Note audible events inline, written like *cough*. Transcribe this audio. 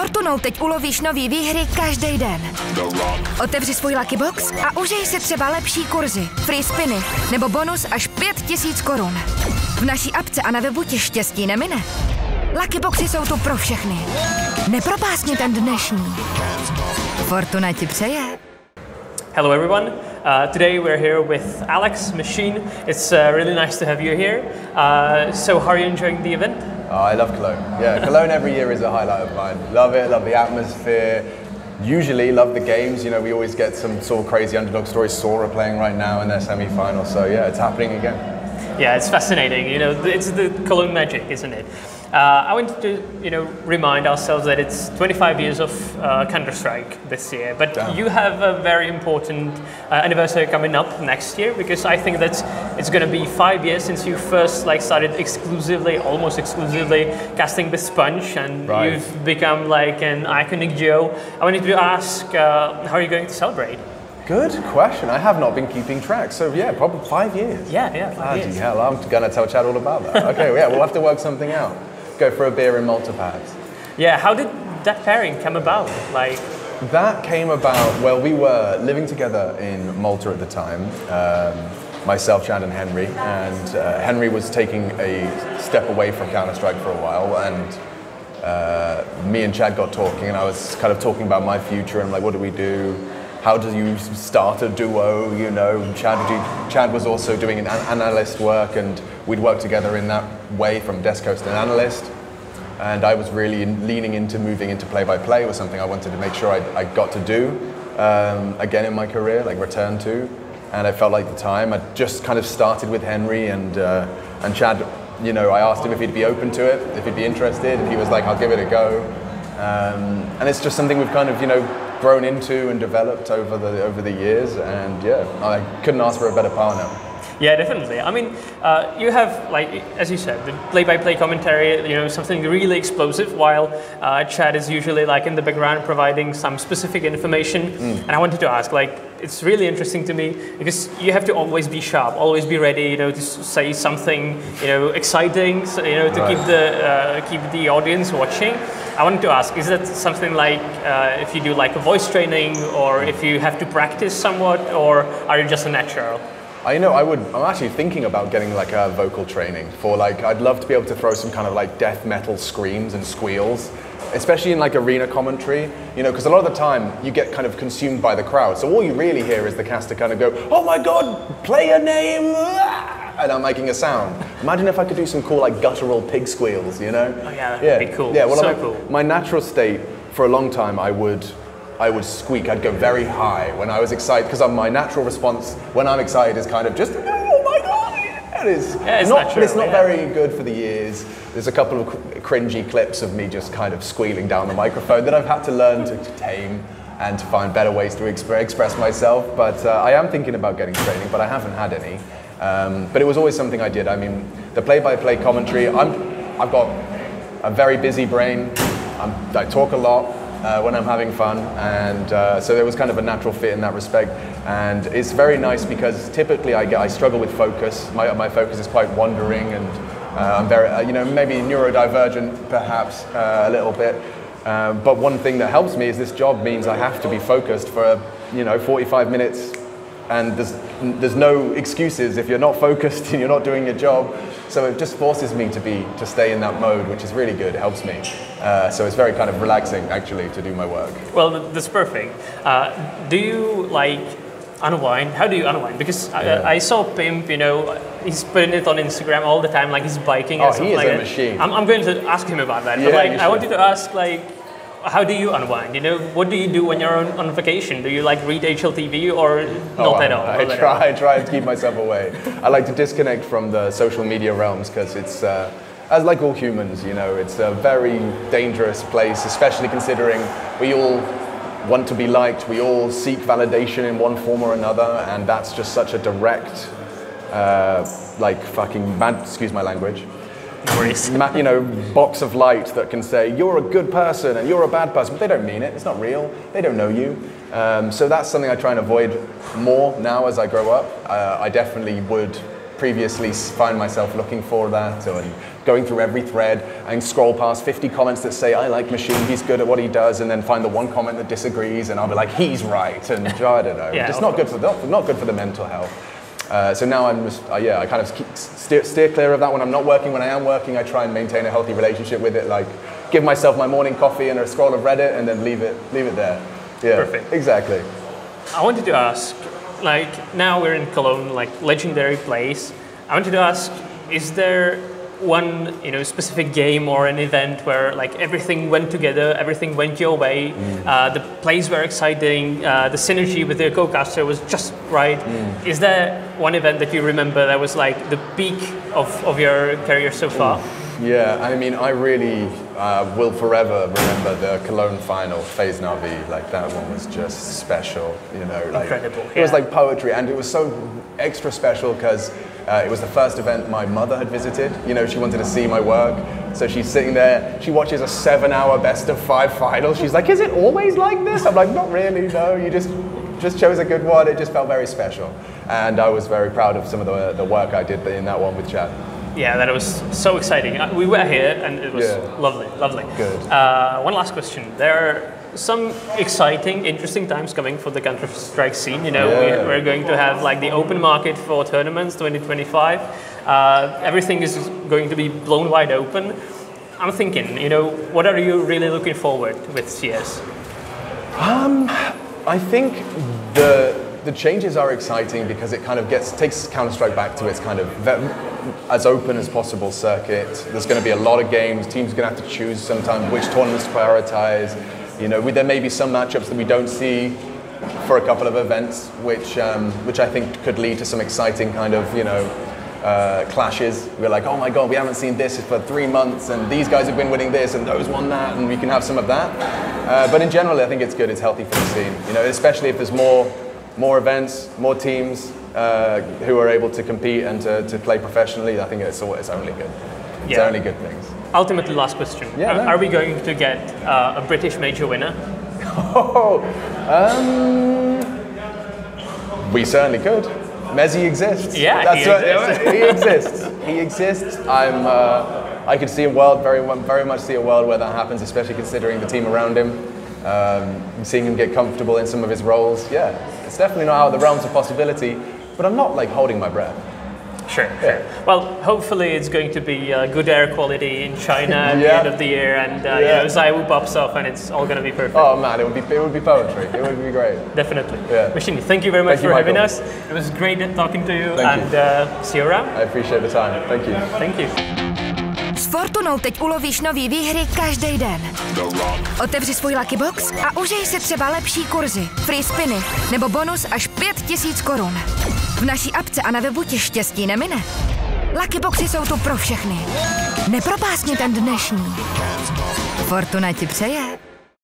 Fortunou teď ulovíš nový výhry každý den. Otevři svůj Lucky Box a užij si třeba lepší kurzy, free spiny nebo bonus až 5000 korun. V naší apce a na webu ti štěstí nemine. Lucky Boxy jsou tu pro všechny. Nepropásni ten dnešní. Fortuna ti přeje. Hello, everyone. Uh, today we're here with Alex Machine. It's uh, really nice to have you here. Uh, so, how are you enjoying the event? Oh, I love Cologne. Yeah, Cologne every year is a highlight of mine. Love it, love the atmosphere. Usually love the games. You know, we always get some sort of crazy underdog stories. Sora playing right now in their semi-final. So yeah, it's happening again. Yeah, it's fascinating. You know, it's the Cologne magic, isn't it? Uh, I wanted to, you know, remind ourselves that it's 25 years of uh, Counter-Strike this year, but Damn. you have a very important uh, anniversary coming up next year because I think that it's going to be five years since you first like started exclusively, almost exclusively casting with SPUNJ, and Right. you've become like an iconic duo. I wanted to ask, uh, how are you going to celebrate? Good question. I have not been keeping track. So yeah, probably five years. Yeah, yeah, five Bloody years. hell, I'm gonna tell Chad all about that. Okay, yeah, we'll have to work something out. Go for a beer in Malta perhaps. Yeah, how did that pairing come about? Like, That came about, well, we were living together in Malta at the time, um, myself, Chad, and Henry. And uh, Henry was taking a step away from Counter Strike for a while, and uh, me and Chad got talking, and I was kind of talking about my future and like, what do we do? How do you start a duo? You know, Chad, Chad was also doing an an- analyst work, and we'd worked together in that way from desk host and analyst and I was really in, leaning into moving into play-by-play was something I wanted to make sure I, I got to do um, again in my career, like return to. And I felt like the time I just kind of started with Henry and uh, and Chad. You know, I asked him if he'd be open to it, if he'd be interested, and he was like, "I'll give it a go." Um, and it's just something we've kind of you know grown into and developed over the over the years. And yeah, I couldn't ask for a better partner. Yeah, definitely. I mean, uh, you have like as you said, the play-by-play commentary. You know, something really explosive. While uh, Chad is usually like in the background providing some specific information. And I wanted to ask, like, it's really interesting to me because you have to always be sharp, always be ready. You know, to say something, you know, exciting. So, you know, to keep the uh, keep the audience watching. I wanted to ask, is that something like uh, if you do like a voice training, or if you have to practice somewhat, or are you just a natural? I know I would. I'm actually thinking about getting like a vocal training for like. I'd love to be able to throw some kind of like death metal screams and squeals, especially in like arena commentary. You know, because a lot of the time you get kind of consumed by the crowd. So all you really hear is the caster kind of go, "Oh my god, player name," ah," and I'm making a sound. Imagine if I could do some cool like guttural pig squeals. You know? Oh, yeah, that'd be cool. Yeah. Well, So my, cool. my natural state for a long time, I would. I would squeak. I'd go very high when I was excited because my natural response when I'm excited is kind of just oh my god. It is Yeah, it's not, natural, but it's not yeah. very good for the ears. There's a couple of cringy clips of me just kind of squealing down the microphone that I've had to learn to, to tame and to find better ways to expre- express myself. But uh, I am thinking about getting training, but I haven't had any. Um, but it was always something I did. I mean, the play-by-play commentary. I'm, I've got a very busy brain. I'm, I talk a lot uh, when I'm having fun, and uh, so there was kind of a natural fit in that respect. And it's very nice because typically I get I struggle with focus. My, my focus is quite wandering, and uh, I'm very uh, you know maybe neurodivergent perhaps uh, a little bit. But one thing that helps me is this job means I have to be focused for you know 45 minutes and there's, there's no excuses if you're not focused *laughs* and you're not doing your job. So it just forces me to be to stay in that mode, which is really good. It helps me. Uh, so it's very kind of relaxing actually to do my work. Well, th- that's perfect. Uh, do you like unwind? How do you unwind? Because Yeah. I, I saw Pimp, you know, he's putting it on Instagram all the time, like he's biking Oh, he is like a that. machine. I'm, I'm going to ask him about that. Yeah, but like, I wanted to ask, like, how do you unwind? You know, what do you do when you're on, on vacation? Do you like read HLTV or not Oh, at I- all? I, Not at all? try, I try to keep myself away. I like to disconnect from the social media realms because it's, uh, as like all humans, you know, it's a very dangerous place, especially considering we all want to be liked, we all seek validation in one form or another, and that's just such a direct, uh, like fucking mad, excuse my language, You know, box of light that can say you're a good person and you're a bad person, but they don't mean it. It's not real. They don't know you. Um, so that's something I try and avoid more now as I grow up. Uh, I definitely would previously find myself looking for that or going through every thread and scroll past 50 comments that say, I like Machine, he's good at what he does, and then find the one comment that disagrees, and I'll be like, he's right, and *laughs* I don't know. Yeah, it's not good, for, not, not good for the mental health. Uh, so now I'm just, uh, yeah, I kind of keep, steer, steer clear of that when I'm not working. When I am working, I try and maintain a healthy relationship with it. Like, give myself my morning coffee and a scroll of Reddit, and then leave it, leave it there. Yeah, Perfect. Exactly. I wanted to ask, like now we're in Cologne, like legendary place. I wanted to ask, is there one you know specific game or an event where like everything went together, everything went your way, Mm. uh, the plays were exciting, uh, the synergy with the co-caster was just right. Mm. Is there one event that you remember that was like the peak of, of your career so far? Yeah, I mean, I really uh, will forever remember the Cologne final, FaZe Navi. Like that one was just special, you know. Like, Incredible, It was like poetry, and it was so extra special because uh, it was the first event my mother had visited. You know, she wanted to see my work, so she's sitting there. She watches a seven-hour best of five final. She's like, "Is it always like this?" I'm like, "Not really. No, you just." Just chose a good one. It just felt very special, and I was very proud of some of the, the work I did in that one with Chad. Yeah, that it was so exciting. Uh, We were here and it was Yeah. lovely, lovely. Good. Uh, one last question. There some exciting, interesting times coming for the Counter Strike scene. You know, Yeah. we, we're going to have like the open market for tournaments 2025. Uh, everything is going to be blown wide open. I'm thinking, you know, what are you really looking forward with CS? I think the the changes are exciting because it kind of gets takes Counter Strike back to its kind of as open as possible circuit. There's going to be a lot of games. Teams are going to have to choose sometimes which tournaments to prioritize. You know, we, there may be some matchups that we don't see for a couple of events, which um, which I think could lead to some exciting kind of you know. Uh, clashes. We're like, oh my god, we haven't seen this for three months, and these guys have been winning this, and those won that, and we can have some of that. Uh, but in general, I think it's good. It's healthy for the scene. You know, especially if there's more more events, more teams uh, who are able to compete and to, to play professionally, I think it's, it's only good. It's Yeah. only good things. Ultimately, last question. Yeah, are, no. are we going to get uh, a British major winner? *laughs* Oh, um, we certainly could. mezii exists. Yeah, he what- he exists. He exists. I'm. Uh, I could see a world very, very much see a world where that happens, especially considering the team around him. Um, seeing him get comfortable in some of his roles. Yeah, it's definitely not out of the realms of possibility. But I'm not like holding my breath. Sure, sure. Well, hopefully it's going to be uh, good air quality in China at the end of the year, and uh, you know, ZywOo pops off, and it's all going to be perfect. Oh man, it would be it would be poetry. It would be great. *laughs* Definitely. Yeah. Machine, thank you very much Thank you, for having us. It was great talking to you, Thank and Uh, see you around. I appreciate the time. Thank you. Thank you. S Fortunou teď ulovíš nový výhry každý den. Otevři svůj Lucky Box a užij si třeba lepší kurzy, free spiny nebo bonus až 5000 korun. V naší apce a na webu ti štěstí nemine. Lucky Boxy jsou tu pro všechny. Nepropásni ten dnešní. Fortuna ti přeje.